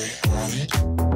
envie, envie.